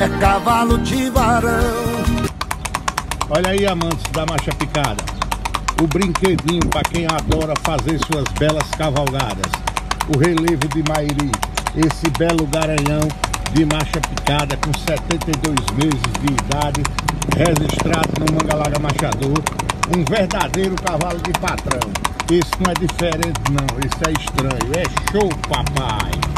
é cavalo de varão. Olha aí, amantes da marcha picada. O brinquedinho para quem adora fazer suas belas cavalgadas. O relevo de Mairi, esse belo garanhão de marcha picada com 72 meses de idade, registrado no Mangalaga Machador, um verdadeiro cavalo de patrão. Esse não é diferente não, esse é estranho, é show papai!